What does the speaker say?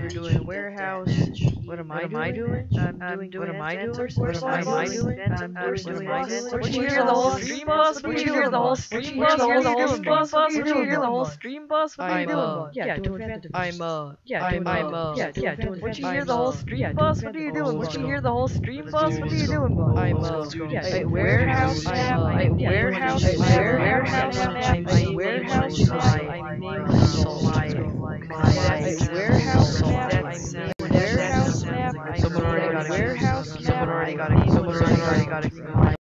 We're doing warehouse. What am I doing? I'm doing. What am I doing? What am I doing? I'm doing. What you hear the whole stream bus? What you hear the whole stream bus? What you hear the whole stream bus? What you hear the whole stream bus? What are you I'm, doing? yeah, doing I'm uh, Yeah, I'm, doing I'm, uh, yeah, yeah, doing what you hear the whole stream yeah, bus? doing What are you doing? Bus. What you hear the whole stream bus? What are you doing? I'm, I'm uh, a yeah, warehouse. yeah, I'm yeah, a yeah, warehouse. yeah, A warehouse. I'm a warehouse. I'm a yeah, warehouse. yeah, A warehouse. Warehouse. Someone already got warehouse. Someone already got a. Someone already got a.